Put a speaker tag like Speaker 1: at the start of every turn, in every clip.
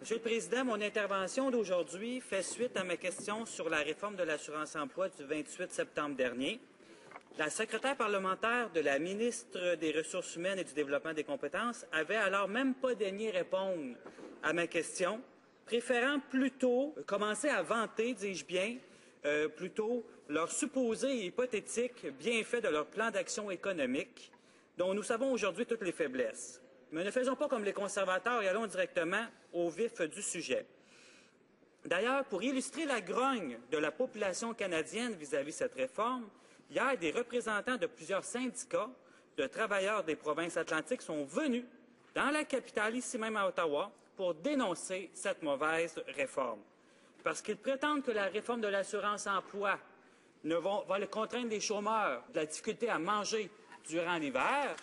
Speaker 1: Monsieur le Président, mon intervention d'aujourd'hui fait suite à ma question sur la réforme de l'assurance-emploi du 28 septembre dernier. La secrétaire parlementaire de la ministre des Ressources humaines et du Développement des compétences avait alors même pas daigné répondre à ma question, préférant plutôt commencer à vanter, dis-je bien, euh, plutôt leur supposé et hypothétique bienfait de leur plan d'action économique, dont nous savons aujourd'hui toutes les faiblesses. Mais ne faisons pas comme les conservateurs et allons directement au vif du sujet. D'ailleurs, pour illustrer la grogne de la population canadienne vis-à-vis de cette réforme, hier, des représentants de plusieurs syndicats de travailleurs des provinces atlantiques sont venus dans la capitale, ici même à Ottawa, pour dénoncer cette mauvaise réforme. Parce qu'ils prétendent que la réforme de l'assurance-emploi va contraindre les chômeurs de la difficulté à manger durant l'hiver.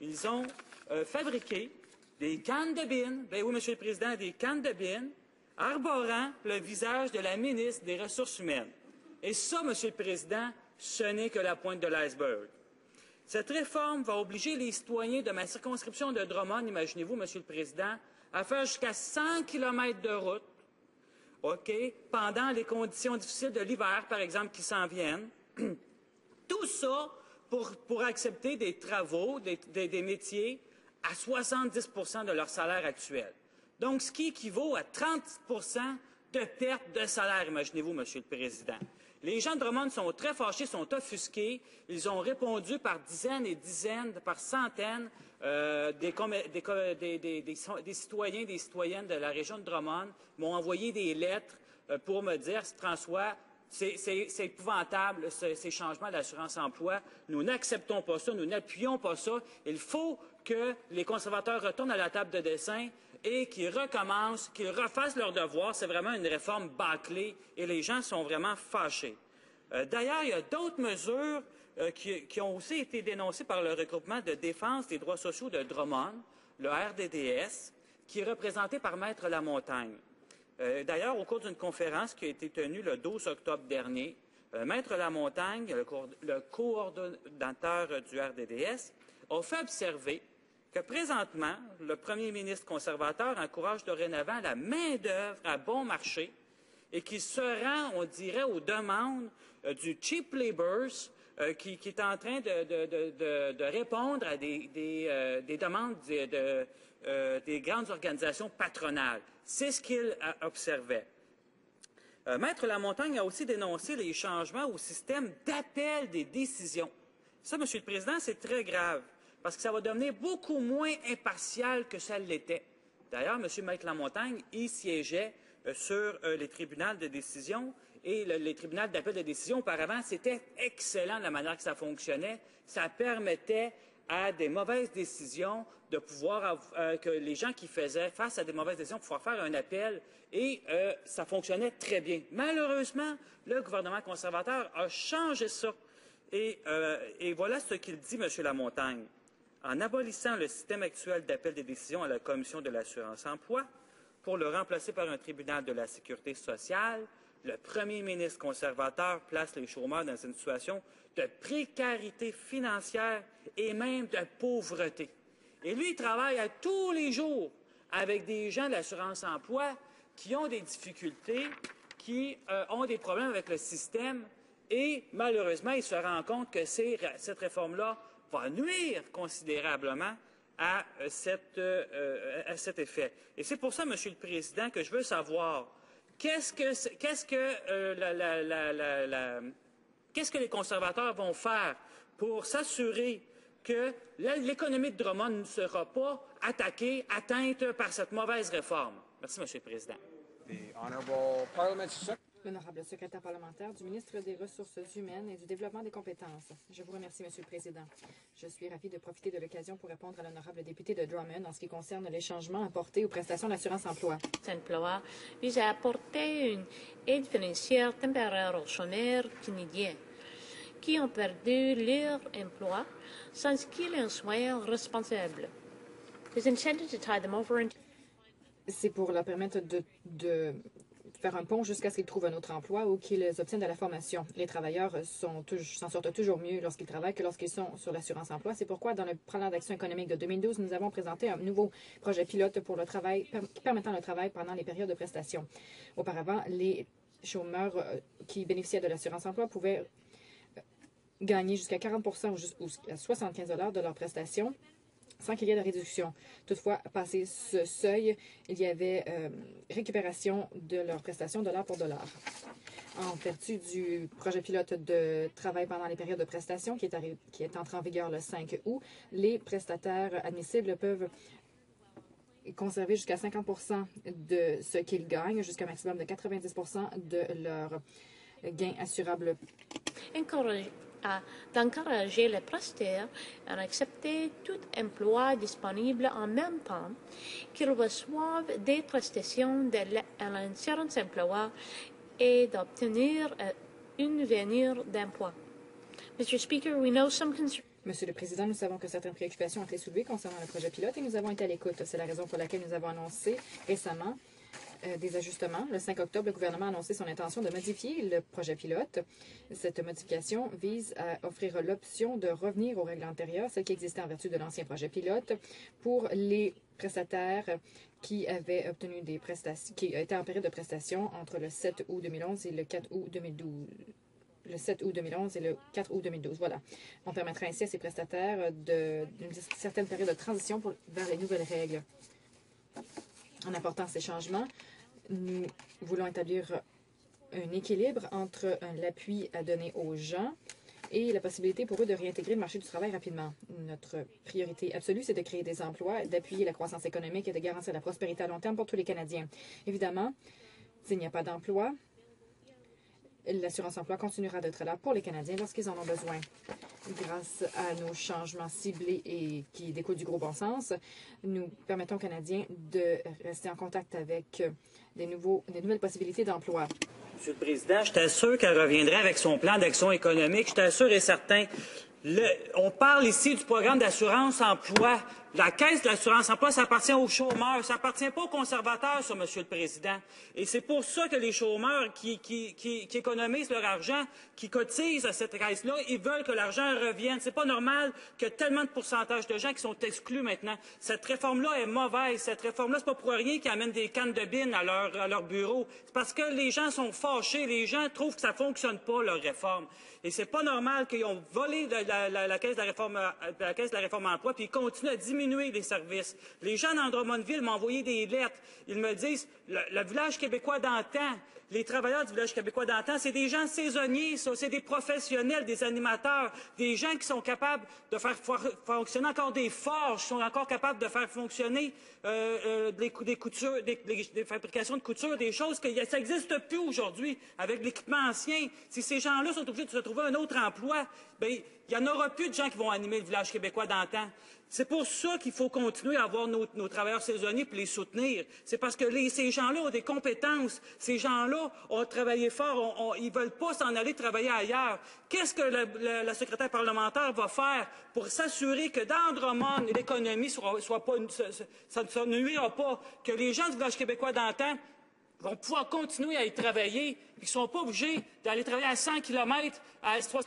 Speaker 1: Ils ont euh, fabriqué des cannes de bine, ben oui, Monsieur le Président, des cannes de bine arborant le visage de la ministre des Ressources humaines. Et ça, Monsieur le Président, ce n'est que la pointe de l'iceberg. Cette réforme va obliger les citoyens de ma circonscription de Drummond, imaginez-vous, Monsieur le Président, à faire jusqu'à 100 km de route, OK, pendant les conditions difficiles de l'hiver, par exemple, qui s'en viennent. Tout ça pour, accepter des travaux, des métiers à 70% de leur salaire actuel. Donc, ce qui équivaut à 30% de perte de salaire, imaginez-vous, Monsieur le Président. Les gens de Drummond sont très fâchés, sont offusqués. Ils ont répondu par dizaines et dizaines, par centaines, euh, des, citoyens, des citoyennes de la région de Drummond m'ont envoyé des lettres euh, pour me dire, François, c'est épouvantable, ces changements d'assurance-emploi. Nous n'acceptons pas ça, nous n'appuyons pas ça. Il faut que les conservateurs retournent à la table de dessin et qu'ils recommencent, qu'ils refassent leur devoir. C'est vraiment une réforme bâclée et les gens sont vraiment fâchés. Euh, d'ailleurs, il y a d'autres mesures euh, qui, ont aussi été dénoncées par le regroupement de défense des droits sociaux de Drummond, le RDDS, qui est représenté par Maître Lamontagne. Euh, d'ailleurs, au cours d'une conférence qui a été tenue le 12 octobre dernier, euh, Maître Lamontagne, le, coordonnateur du RDDS, a fait observer que présentement, le premier ministre conservateur encourage dorénavant la main-d'œuvre à bon marché et qu'il se rend, on dirait, aux demandes euh, du cheap labour qui, est en train de, répondre à des, demandes des grandes organisations patronales. C'est ce qu'il observait. Euh, Maître Lamontagne a aussi dénoncé les changements au système d'appel des décisions. Ça, Monsieur le Président, c'est très grave, parce que ça va devenir beaucoup moins impartial que ça l'était. D'ailleurs, M. Maître Lamontagne y siégeait euh, sur euh, les tribunaux de décision et les tribunaux d'appel de décision auparavant, c'était excellent la manière que ça fonctionnait. Ça permettait à des mauvaises décisions, de pouvoir euh, que les gens qui faisaient face à des mauvaises décisions pouvoir faire un appel et euh, ça fonctionnait très bien. Malheureusement, le gouvernement conservateur a changé ça. Et, euh, et voilà ce qu'il dit, M. Lamontagne. En abolissant le système actuel d'appel des décisions à la Commission de l'assurance-emploi pour le remplacer par un tribunal de la sécurité sociale, le premier ministre conservateur place les chômeurs dans une situation de précarité financière et même de pauvreté. Et lui, il travaille à tous les jours avec des gens de l'assurance-emploi qui ont des difficultés, qui euh, ont des problèmes avec le système et malheureusement, il se rend compte que cette réforme-là va nuire considérablement à, euh, euh, à cet effet. Et c'est pour ça, Monsieur le Président, que je veux savoir qu'est-ce que, les conservateurs vont faire pour s'assurer que l'économie de Drummond ne sera pas attaquée, atteinte par cette mauvaise réforme? Merci, M. le Président.
Speaker 2: L'honorable secrétaire parlementaire du ministre des Ressources humaines et du Développement des compétences. Je vous remercie, Monsieur le Président. Je suis ravi de profiter de l'occasion pour répondre à l'honorable député de Drummond en ce qui concerne les changements apportés aux prestations d'assurance-emploi.
Speaker 3: Emploi vise à apporter une aide financière temporaire aux chômeurs canadiens qui ont perdu leur emploi sans qu'ils en soient responsables.
Speaker 2: C'est pour leur permettre de faire un pont jusqu'à ce qu'ils trouvent un autre emploi ou qu'ils obtiennent de la formation. Les travailleurs s'en sortent toujours mieux lorsqu'ils travaillent que lorsqu'ils sont sur l'assurance-emploi. C'est pourquoi, dans le plan d'action économique de 2012, nous avons présenté un nouveau projet pilote pour le travail, permettant le travail pendant les périodes de prestation. Auparavant, les chômeurs euh, qui bénéficiaient de l'assurance-emploi pouvaient euh, gagner jusqu'à 40% ou jusqu'à 75 de leurs prestations sans qu'il y ait de réduction. Toutefois, passé ce seuil, il y avait euh, récupération de leurs prestations dollar pour dollar. En vertu du projet pilote de travail pendant les périodes de prestation qui est, qui est entré en vigueur le 5 août, les prestataires admissibles peuvent conserver jusqu'à 50 de ce qu'ils gagnent, jusqu'à un maximum de 90% de leurs gains assurables
Speaker 3: d'encourager les prestataires à accepter tout emploi disponible en même temps qu'ils reçoivent des prestations de l'assurance emploi et d'obtenir euh, une venir d'emploi.
Speaker 2: Monsieur le Président, nous savons que certaines préoccupations ont été soulevées concernant le projet pilote et nous avons été à l'écoute. C'est la raison pour laquelle nous avons annoncé récemment des ajustements. Le 5 octobre, le gouvernement a annoncé son intention de modifier le projet pilote. Cette modification vise à offrir l'option de revenir aux règles antérieures, celles qui existaient en vertu de l'ancien projet pilote, pour les prestataires qui avaient obtenu des prestations, qui étaient en période de prestation entre le 7 août 2011 et le 4 août 2012 le 7 août 2011 et le 4 août 2012. Voilà. On permettra ainsi à ces prestataires d'une certaine période de transition vers les nouvelles règles. En apportant ces changements, nous voulons établir un équilibre entre euh, l'appui à donner aux gens et la possibilité pour eux de réintégrer le marché du travail rapidement. Notre priorité absolue, c'est de créer des emplois, d'appuyer la croissance économique et de garantir la prospérité à long terme pour tous les Canadiens. Évidemment, s'il n'y a pas d'emploi, l'assurance-emploi continuera d'être là pour les Canadiens lorsqu'ils en ont besoin. Grâce à nos changements ciblés et qui découlent du gros bon sens, nous permettons aux Canadiens de rester en contact avec des, nouveaux, des nouvelles possibilités d'emploi.
Speaker 1: Monsieur le Président, je t'assure qu'elle reviendrait avec son plan d'action économique. Je t'assure et certain. On parle ici du programme d'assurance emploi. La caisse de l'assurance-emploi, ça appartient aux chômeurs, ça appartient pas aux conservateurs, ça, Monsieur le Président. Et c'est pour ça que les chômeurs qui, économisent leur argent, qui cotisent à cette caisse-là, ils veulent que l'argent revienne. C'est pas normal que tellement de pourcentage de gens qui sont exclus maintenant. Cette réforme-là est mauvaise. Cette réforme-là, c'est pas pour rien qu'ils amènent des cannes de bine à leur, à leur bureau. C'est parce que les gens sont fâchés. Les gens trouvent que ça fonctionne pas, leur réforme. Et c'est pas normal qu'ils ont volé la, caisse de la réforme, la caisse de la réforme emploi, puis ils continuent à diminuer les services. Les gens dans Drummondville m'ont envoyé des lettres. Ils me disent, le, village québécois d'antan, les travailleurs du village québécois d'antan, c'est des gens saisonniers, c'est des professionnels, des animateurs, des gens qui sont capables de faire fonctionner encore des forges, sont encore capables de faire fonctionner euh, euh, des, coutures, des, des, fabrications de couture, des choses que ça n'existe plus aujourd'hui avec l'équipement ancien. Si ces gens-là sont obligés de se trouver un autre emploi, ben il n'y en aura plus de gens qui vont animer le village québécois d'antan. C'est pour ça qu'il faut continuer à avoir nos, travailleurs saisonniers pour les soutenir. C'est parce que ces gens-là ont des compétences. Ces gens-là ont travaillé fort. Ils ne veulent pas s'en aller travailler ailleurs. Qu'est-ce que la, secrétaire parlementaire va faire pour s'assurer que dans Drummond, l'économie soit, soit pas, ça, ne nuira pas, que les gens du village québécois d'antan vont pouvoir continuer à y travailler et qu'ils ne sont pas obligés d'aller travailler à 100 km à 60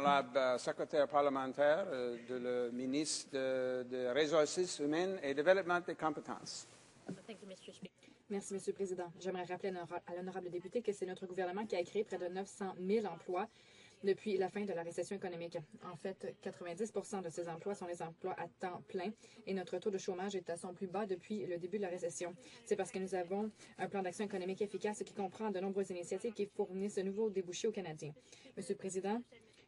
Speaker 4: L'honorable euh, secrétaire parlementaire euh, de le ministre des de Ressources humaines et Développement des compétences.
Speaker 2: Merci, Monsieur le Président. J'aimerais rappeler à l'honorable député que c'est notre gouvernement qui a créé près de 900 000 emplois depuis la fin de la récession économique. En fait, 90% de ces emplois sont les emplois à temps plein et notre taux de chômage est à son plus bas depuis le début de la récession. C'est parce que nous avons un plan d'action économique efficace qui comprend de nombreuses initiatives qui fournissent de nouveaux débouchés aux Canadiens. Monsieur le Président,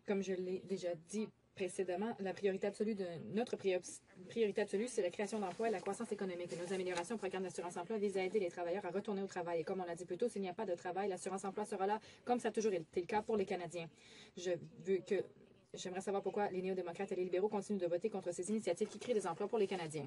Speaker 2: comme je l'ai déjà dit précédemment, la priorité absolue de notre priorité absolue, c'est la création d'emplois et la croissance économique. Nos améliorations au programme d'assurance emploi visent à aider les travailleurs à retourner au travail. Et comme on l'a dit plus tôt, s'il n'y a pas de travail, l'assurance emploi sera là, comme ça a toujours été le cas pour les Canadiens. Je veux que J'aimerais savoir pourquoi les néo-démocrates et les libéraux continuent de voter contre ces initiatives qui créent des emplois pour les Canadiens.